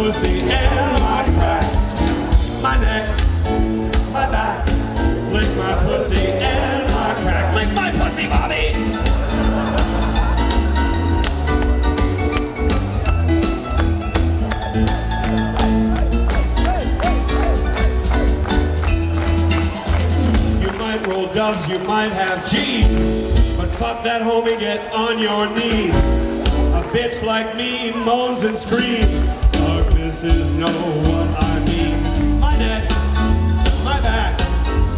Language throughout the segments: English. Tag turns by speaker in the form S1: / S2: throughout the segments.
S1: pussy and my crack. My neck, my back. Lick my pussy and my crack. Lick my pussy, Bobby. You might roll dubs, you might have G's, but fuck that homie, get on your knees. A bitch like me moans and screams. Know what I mean. My neck, my back,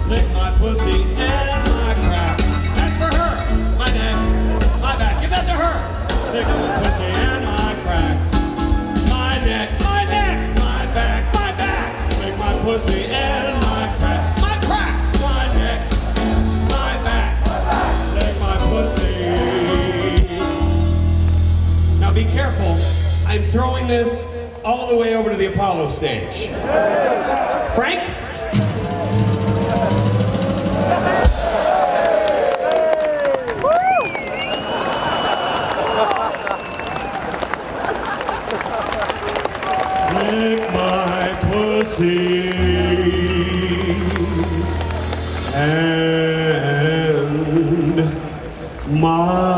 S1: lick my pussy and my crack. That's for her. My neck, my back, give that to her. Lick my pussy and my crack. My neck, my neck, my back, my back. Lick my pussy and my crack. My crack, my neck, my back. Lick my pussy. Now be careful. I'm throwing this all the way over to the Apollo stage. Frank? Lick my pussy and my